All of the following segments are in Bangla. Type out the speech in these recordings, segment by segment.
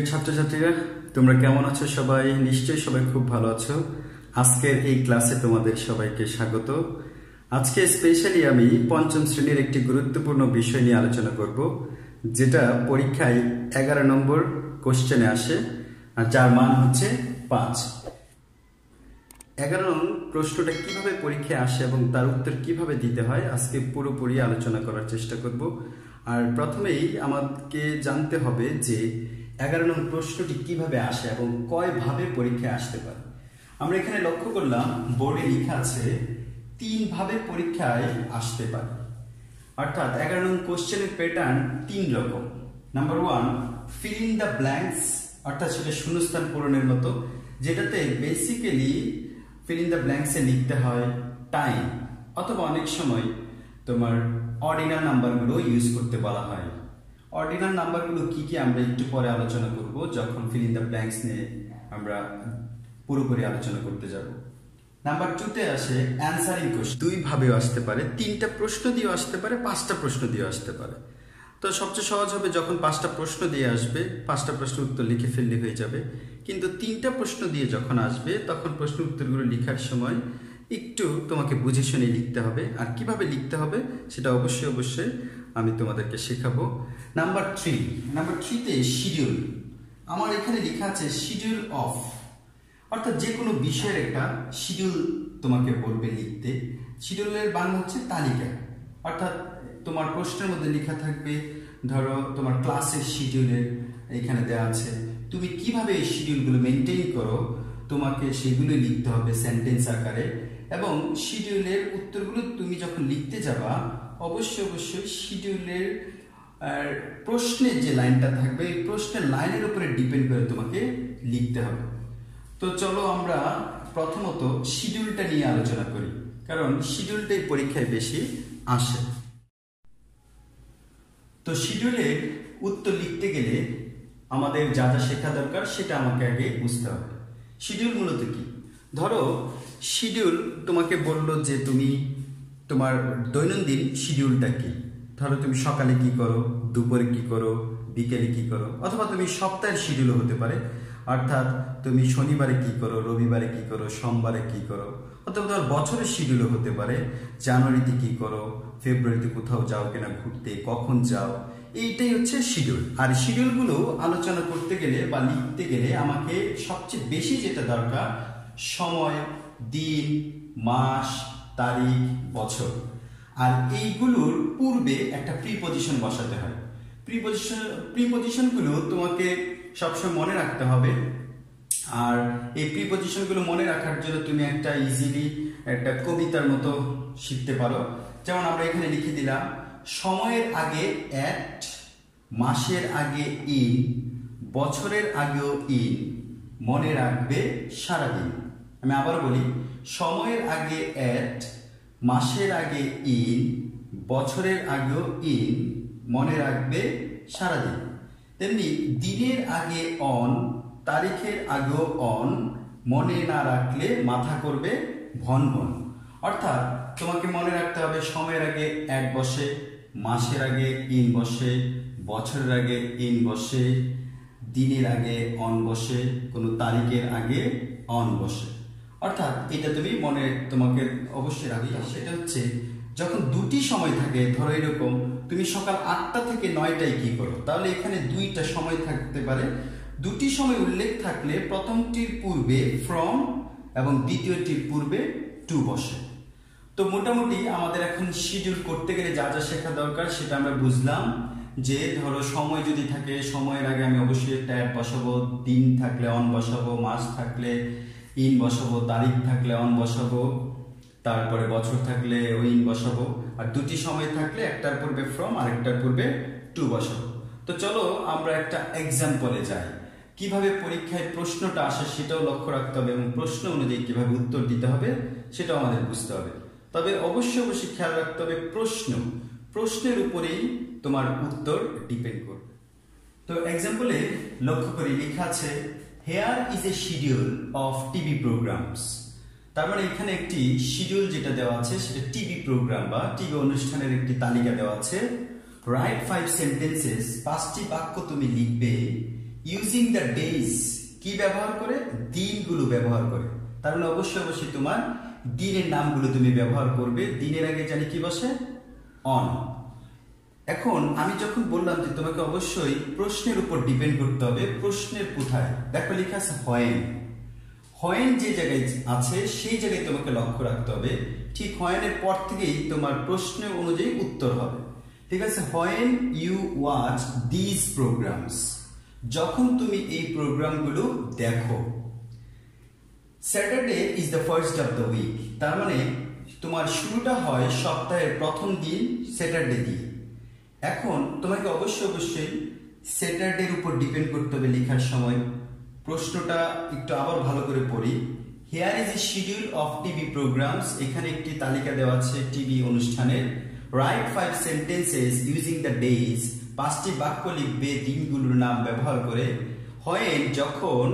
প্রিয় ছাত্রছাত্রীরা, তোমরা কেমন আছো সবাই? নিশ্চয়ই সবাই খুব ভালো আছো। আজকের এই ক্লাসে তোমাদের সবাইকে স্বাগত। আজকে স্পেশালি আমি পঞ্চম শ্রেণির একটি গুরুত্বপূর্ণ বিষয় নিয়ে আলোচনা করব, যেটা পরীক্ষায় এগারো নম্বর কোশ্চেনে আসে, আর যার মান হচ্ছে পাঁচ। এগারো নং প্রশ্নটা কীভাবে পরীক্ষায় আসে এবং তার উত্তর কীভাবে দিতে হয়, আজকে পুরোপুরি আলোচনা করার চেষ্টা করব। আর প্রথমেই আমাকে জানতে হবে যে এগারো নং প্রশ্নটি কীভাবে আসে এবং কয়ভাবে পরীক্ষায় আসতে পারে? আমরা এখানে লক্ষ্য করলাম, বোর্ডে লেখা আছে, তিন ভাবে পরীক্ষায় আসতে পারে। অর্থাৎ এগারো নং কোশ্চেনের প্যাটার্ন তিন রকম। Number one fill in the blanks অর্থাৎ সেটা শূন্যস্থান পূরণের মতো, যেটাতে বেসিক্যালি ফিল ইন দ্য ব্ল্যাঙ্কসে লিখতে হয় টাইম অথবা অনেক সময় তোমার অর্ডিনাল নাম্বারগুলো ইউজ করতে বলা হয়। অর্ডিনাল নাম্বারগুলো কি কি আমরা একটু পরে আলোচনা করব, যখন ফিল ইন দ্য ব্ল্যাঙ্কস নিয়ে আমরা পুরোপুরি আলোচনা করতে যাব। নাম্বার টুতে আসে অ্যান্সারিং কোশ্চেন দুই ভাবেও আসতে পারে, তিনটা প্রশ্ন দিয়েও আসতে পারে, পাঁচটা প্রশ্ন দিয়েও আসতে পারে। তো সবচেয়ে সহজ হবে যখন পাঁচটা প্রশ্ন দিয়ে আসবে, পাঁচটা প্রশ্ন উত্তর লিখে ফেললে হয়ে যাবে। কিন্তু তিনটা প্রশ্ন দিয়ে যখন আসবে, তখন প্রশ্ন উত্তরগুলো লেখার সময় একটু তোমাকে বুঝে শুনে লিখতে হবে। আর কীভাবে লিখতে হবে সেটা অবশ্যই অবশ্যই আমি তোমাদেরকে শেখাবো। নাম্বার থ্রি নাম্বার থ্রিতে শিডিউল আমার এখানে লেখা আছে শিডিউল অফ অর্থাৎ যে কোনো বিষয়ের একটা শিডিউল তোমাকে বলবে লিখতে। শিডিউলের বাংলা হচ্ছে তালিকা। অর্থাৎ তোমার প্রশ্নের মধ্যে লেখা থাকবে, ধরো তোমার ক্লাসের শিডিউলের এখানে দেওয়া আছে। তুমি কীভাবে এই শিডিউলগুলো মেনটেন করো? তোমাকে সেগুলো লিখতে হবে সেন্টেন্স আকারে। এবং শিডিউলের উত্তরগুলো তুমি যখন লিখতে যাবা, অবশ্যই অবশ্যই শিডিউলের প্রশ্নের যে লাইনটা থাকবে, এই প্রশ্নের লাইনের উপরে ডিপেন্ড করে তোমাকে লিখতে হবে। তো চলো আমরা প্রথমত শিডিউলটা নিয়ে আলোচনা করি, কারণ শিডিউলটাই পরীক্ষায় বেশি আসে। তো শিডিউলের উত্তর লিখতে গেলে আমাদের যা যা শেখা দরকার, সেটা আমাকে আগে বুঝতে হবে। শিডিউল মূলত কি? ধরো শিডিউল তোমাকে বলল যে তুমি তোমার দৈনন্দিন শিডিউলটা কি? ধরো তুমি সকালে কি করো, দুপুরে কি করো, বিকেলে কি করো, অথবা তুমি সপ্তাহের শিডিউলও হতে পারে। অর্থাৎ তুমি শনিবারে কি করো, রবিবারে কি করো, সোমবারে কি করো, অথবা তোমার বছরের শিডিউলও হতে পারে। জানুয়ারিতে কি করো, ফেব্রুয়ারিতে কোথাও যাও কিনা ঘুরতে, কখন যাও, এইটাই হচ্ছে শিডিউল আর শিডিউলগুলো আলোচনা করতে গেলে বা লিখতে গেলে আমাকে সবচেয়ে বেশি যেটা দরকার সময়, দিন, মাস, তারিখ, বছর। আর এইগুলোর পূর্বে একটা প্রিপজিশন বসাতে হয়। প্রিপজিশন প্রিপজিশনগুলো তোমাকে সবসময় মনে রাখতে হবে। আর এই প্রিপজিশনগুলো মনে রাখার জন্য তুমি একটা ইজিলি একটা কবিতার মতো শিখতে পারো। যেমন আমরা এখানে লিখে দিলাম, সময়ের আগে অ্যাট মাসের আগে ইন বছরের আগেও ইন মনে রাখবে সারাদিন। আমি আবার বলি, সময়ের আগে অ্যাট মাসের আগে ইন বছরের আগেও ইন মনে রাখবে সারাদিন। তেমনি দিনের আগে অন তারিখের আগেও অন মনে না রাখলে মাথা করবে ভন ভন। অর্থাৎ তোমাকে মনে রাখতে হবে, সময়ের আগে এক বসে, মাসের আগে ইন বসে, বছরের আগে ইন বসে, দিনের আগে অন বসে, কোনো তারিখের আগে অন বসে। অর্থাৎ এটা তুমি মনে তোমাকে অবশ্যই রাখতে সেটা হচ্ছে যখন দুটি সময় থাকে, ধরো এরকম তুমি সকাল আটটা থেকে নয়টায় কি করো? তাহলে এখানে দুইটা সময় থাকতে পারে। দুটি সময় উল্লেখ থাকলে প্রথমটির পূর্বে ফ্রম এবং দ্বিতীয়টির পূর্বে টু বসে। তো মোটামুটি আমাদের এখন শিডিউল করতে গেলে যা যা শেখা দরকার সেটা আমরা বুঝলাম যে, ধরো সময় যদি থাকে, সময়ের আগে আমি অবশ্যই অ্যাড বসাবো, দিন থাকলে অন বসাবো, মাস থাকলে ইন বসাবো, তারিখ থাকলে অন বসাবো, তারপরে বছর থাকলে ওই ইন বসাবো, আর দুটি সময় থাকলে একটার পূর্বে ফ্রম আর একটার পূর্বে টু বসাবো। তো চলো আমরা একটা এক্সাম্পলে যাই। কীভাবে পরীক্ষায় প্রশ্নটা আসে সেটাও লক্ষ্য রাখতে হবে এবং প্রশ্ন অনুযায়ী কীভাবে উত্তর দিতে হবে সেটাও আমাদের বুঝতে হবে। তবে অবশ্যই অবশ্যই খেয়াল রাখতে হবে প্রশ্ন। প্রশ্নের উপরেই তোমার উত্তর ডিপেন্ড করবে। তো এক্সাম্পলে লক্ষ্য করি, লেখা আছে here is a schedule of TV programs তার মানে এখানে একটি শিডিউল যেটা দেওয়া আছে, সেটা টিভি প্রোগ্রাম বা টিভি অনুষ্ঠানের একটি তালিকা দেওয়া আছে। রাইট ফাইভ সেন্টেন্সেস পাঁচটি বাক্য তুমি লিখবে। ইউজিং দ্য ডেজ কি ব্যবহার করে? দিনগুলো ব্যবহার করে। তার মানে অবশ্যই অবশ্যই তোমার দিনের নামগুলো তুমি ব্যবহার করবে। দিনের আগে জানি কি বসে? অন এখন আমি যখন বললাম যে তোমাকে অবশ্যই প্রশ্নের উপর ডিপেন্ড করতে হবে, প্রশ্নের কোথায়? দেখো লেখা আছে হয়েন। হয়েন যে জায়গায় আছে, সেই জায়গায় তোমাকে লক্ষ্য রাখতে হবে। ঠিক হয়েনের পর থেকেই তোমার প্রশ্ন অনুযায়ী উত্তর হবে। ঠিক আছে? When you watch this programs যখন তুমি এই প্রোগ্রামগুলো দেখো। Saturday is the first of the week তার মানে তোমার শুরুটা হয় সপ্তাহের প্রথম দিন স্যাটারডে দিয়ে এখন তোমাকে অবশ্যই অবশ্যই স্যাটারডের উপর ডিপেন্ড করতে হবে লেখার সময়। প্রশ্নটা একটু আবার ভালো করে পড়ি। Here is a schedule of TV programs এখানে একটি তালিকা দেওয়া আছে টিভি অনুষ্ঠানের। Write five sentences using the days পাঁচটি বাক্য লিখবে দিনগুলোর নাম ব্যবহার করে। হয় যখন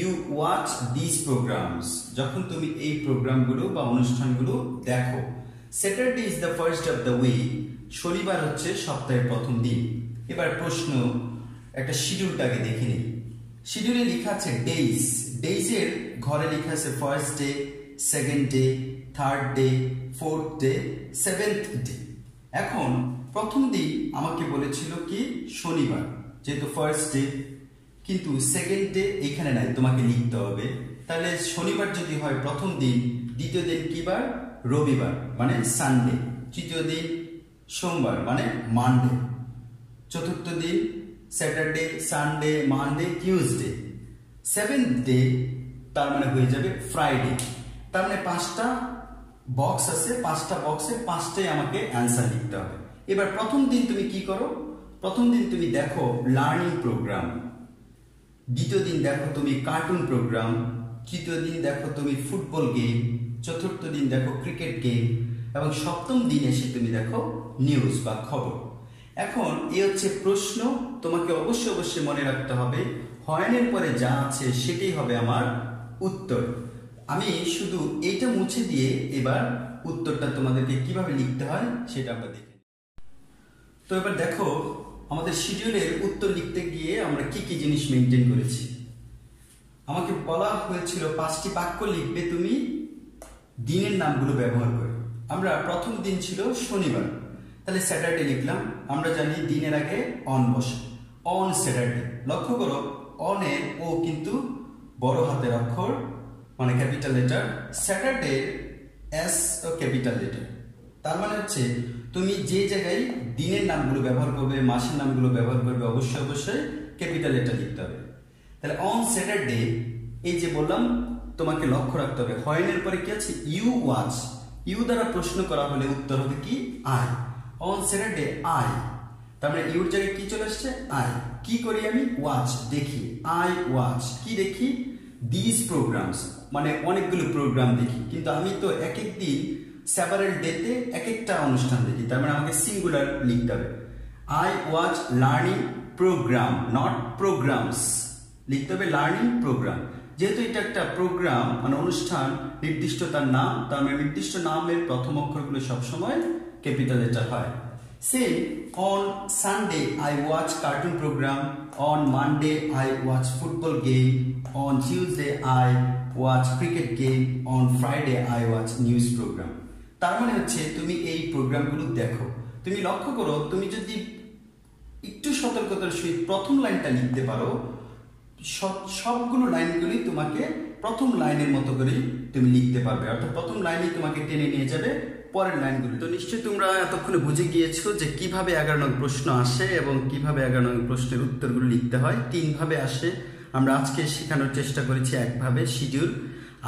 ইউ ওয়াচ দিস প্রোগ্রামস যখন তুমি এই প্রোগ্রামগুলো বা অনুষ্ঠানগুলো দেখো। Saturday is the first of the week শনিবার হচ্ছে সপ্তাহের প্রথম দিন। এবার প্রশ্ন, একটা শিডিউলটাকে দেখে নিই। শিডিউলে লেখা আছে ডেইজ ডেইজের ঘরে লেখা আছে first day second day third day fourth day seventh day এখন প্রথম দিন আমাকে বলেছিল কি, শনিবার, যেহেতু ফার্স্ট ডে কিন্তু সেকেন্ড ডে এখানে নাই, তোমাকে লিখতে হবে। তাহলে শনিবার যদি হয় প্রথম দিন, দ্বিতীয় দিন কি বার? রবিবার মানে সানডে তৃতীয় দিন সোমবার মানে মানডে চতুর্থ দিন Saturday Sunday Monday Tuesday seventh day তার মানে হয়ে যাবে ফ্রাইডে তার মানে পাঁচটা বক্স আছে, পাঁচটা বক্সে পাঁচটাই আমাকে অ্যান্সার লিখতে হবে। এবার প্রথম দিন তুমি কি করো? প্রথম দিন তুমি দেখো লার্নিং প্রোগ্রাম দ্বিতীয় দিন দেখো তুমি কার্টুন প্রোগ্রাম তৃতীয় দিন দেখো তুমি ফুটবল গেম চতুর্থ দিন দেখো ক্রিকেট গেম এবং সপ্তম দিন এসে তুমি দেখো নিউজ বা খবর। এখন এ হচ্ছে প্রশ্ন, তোমাকে অবশ্যই অবশ্যই মনে রাখতে হবে, হয়নের পরে যা আছে সেটাই হবে আমার উত্তর। আমি শুধু এইটা মুছে দিয়ে এবার উত্তরটা তোমাদেরকে কীভাবে লিখতে হয় সেটা আমরা দেখি তো এবার দেখো, আমাদের শিডিউলের উত্তর লিখতে গিয়ে আমরা কি কি জিনিস মেনটেন করেছি। আমাকে বলা হয়েছিল পাঁচটি বাক্য লিখবে তুমি, দিনের নামগুলো ব্যবহার করে। আমরা প্রথম দিন ছিল শনিবার। তাহলে স্যাটারডে লিখলাম, আমরা জানি দিনের আগে অন বসে। অন স্যাটারডে লক্ষ্য করো অনের ও কিন্তু বড় হাতের অক্ষর মানে ক্যাপিটাল লেটার স্যাটারডে এস ও ক্যাপিটাল লেটার তার মানে হচ্ছে, তুমি যে জায়গায় দিনের নামগুলো ব্যবহার করবে, মাসের নামগুলো ব্যবহার করবে, অবশ্যই অবশ্যই ক্যাপিটাল লেটার লিখতে হবে। তাহলে অন স্যাটারডে এই যে বললাম, তোমাকে লক্ষ্য রাখতে হবে। হয়নের পরে কি আছে? ইউ ওয়াচ ইউ দ্বারা প্রশ্ন করা হলে উত্তর হবে কি? আই অন স্যাটারডে আই তার মানে ইউর জায়গায় কি চলে আসছে? আই কি করি আমি? ওয়াচ, দেখি। I watch. কি দেখি? দিস প্রোগ্রামস মানে অনেকগুলো প্রোগ্রাম দেখি। কিন্তু আমি তো এক এক দিন সেভারেল ডেতে এক একটা অনুষ্ঠান দেখি। তার মানে আমাকে সিঙ্গুলার লিখতে হবে। I watch, learning program, not programs. লিখতে হবে লার্নিং প্রোগ্রাম। যেহেতু এটা একটা প্রোগ্রাম মানে অনুষ্ঠান, নির্দিষ্ট তার নাম, তার মানে নির্দিষ্ট নামের প্রথম অক্ষরগুলো সবসময় ক্যাপিটাল লেটার হয়। সে on Sunday I watch cartoon program on Monday I watch football game on Tuesday I watch cricket game on Friday I watch news program তার মানে হচ্ছে তুমি এই প্রোগ্রামগুলো দেখো। তুমি লক্ষ্য করো, তুমি যদি একটু সতর্কতার সহিত প্রথম লাইনটা লিখতে পারো সবগুলো লাইনগুলি তোমাকে প্রথম লাইনের মতো করে তুমি লিখতে পারবে। অর্থাৎ প্রথম লাইনে তোমাকে টেনে নিয়ে যাবে, পরের লাইনগুলি। তো নিশ্চয়ই তোমরা এতক্ষণে বুঝে গিয়েছো যে কীভাবে এগারো নং প্রশ্ন আসে এবং কীভাবে এগারো নং প্রশ্নের উত্তরগুলো লিখতে হয়। তিনভাবে আসে। আমরা আজকে শেখানোর চেষ্টা করেছি একভাবে, শিডিউল।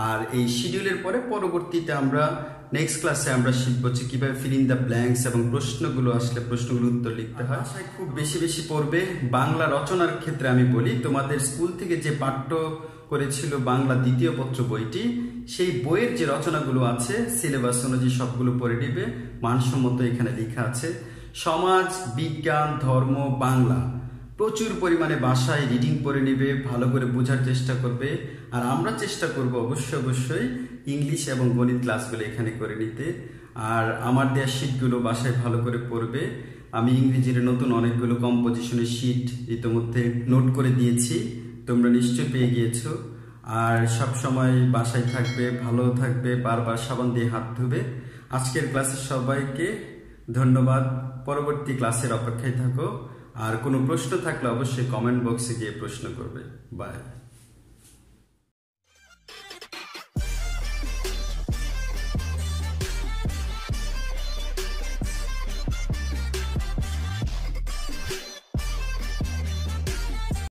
আর এই শিডিউলের পরে পরবর্তীতে আমরা নেক্সট ক্লাসে আমরা শিখব যে কীভাবে ফিল ইন দ্য ব্ল্যাঙ্কস এবং প্রশ্নগুলো আসলে প্রশ্নগুলো উত্তর লিখতে হয়। আশায় খুব বেশি বেশি পড়বে। বাংলা রচনার ক্ষেত্রে আমি বলি, তোমাদের স্কুল থেকে যে পাঠ্য করেছিল বাংলা দ্বিতীয় পত্র বইটি, সেই বইয়ের যে রচনাগুলো আছে সিলেবাস অনুযায়ী সবগুলো পড়ে নিবে। মানসম্মত এখানে লেখা আছে, সমাজ, বিজ্ঞান, ধর্ম, বাংলা। প্রচুর পরিমাণে বাসায় রিডিং পড়ে নেবে, ভালো করে বোঝার চেষ্টা করবে। আর আমরা চেষ্টা করব অবশ্যই অবশ্যই ইংলিশ এবং গণিত ক্লাসগুলো এখানে করে নিতে। আর আমার দেওয়া শিটগুলো বাসায় ভালো করে পড়বে। আমি ইংরেজির নতুন অনেকগুলো কম্পোজিশনের শিট ইতিমধ্যে নোট করে দিয়েছি। তোমরা নিশ্চয় পেয়ে গিয়েছো। আর সব সময় বাসায় থাকবে ভালো থাকবে, বারবার সাবান দিয়ে হাত ধুবে। আজকের ক্লাসের সবাইকে ধন্যবাদ। পরবর্তী ক্লাসের অপেক্ষায় থাকো। আর কোনো প্রশ্ন থাকলে অবশ্যই কমেন্ট বক্সে গিয়ে প্রশ্ন করবে। বাই